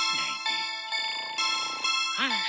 nighty. Hush.